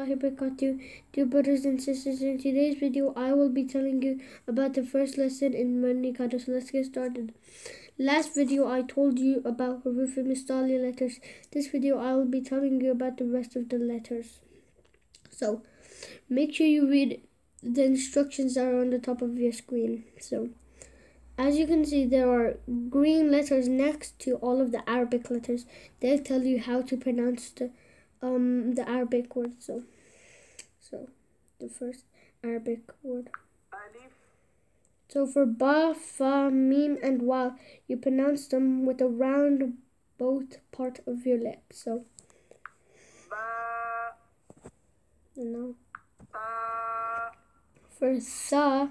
warahmatullahi wabarakatuh. Dear brothers and sisters, in today's video I will be telling you about the first lesson in Madni Qaidah. So let's get started. Last video I told you about Huruf Mustali letters. This video I will be telling you about the rest of the letters. So make sure you read the instructions that are on the top of your screen. So as you can see there are green letters next to all of the Arabic letters. They'll tell you how to pronounce the um the Arabic word. So, so the first Arabic word. So for ba, fa, mim, and wa, you pronounce them with a round both part of your lips. So. No. For sa,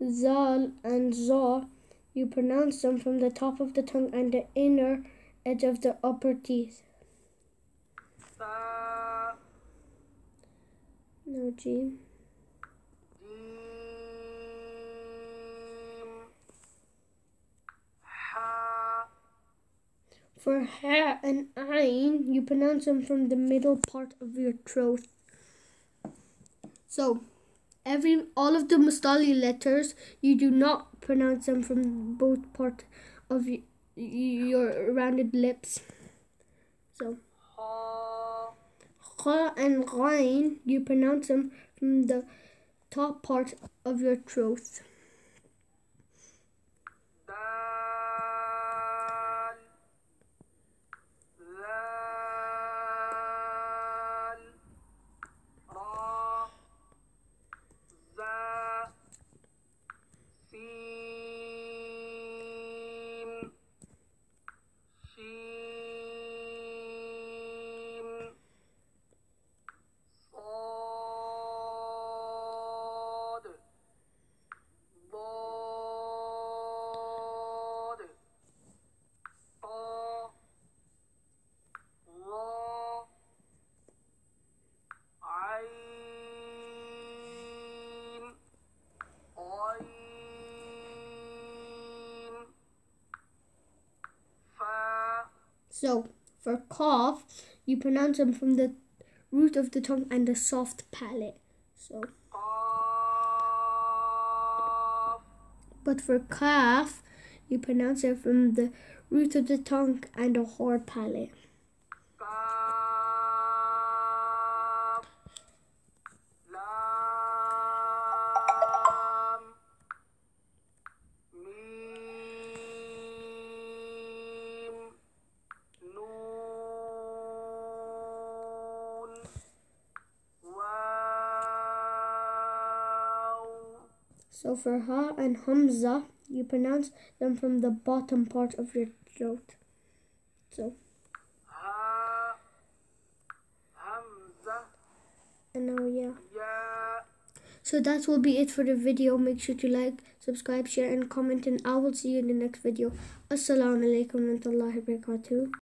zal, and za, you pronounce them from the top of the tongue and the inner edge of the upper teeth. For ha and ain, you pronounce them from the middle part of your throat. So, every all of the Mustali letters, you do not pronounce them from both part of your rounded lips. So, And Ghain, you pronounce them from the top part of your throat. So, for qaf, you pronounce them from the root of the tongue and the soft palate. So, but for kaf, you pronounce it from the root of the tongue and a hard palate. So for Ha and Hamza, you pronounce them from the bottom part of your throat. So. Ha, Hamza. And now, yeah. Yeah. So that will be it for the video. Make sure to like, subscribe, share, and comment. And I will see you in the next video. Assalamu alaikum wa rahmatullahi wa barakatuh.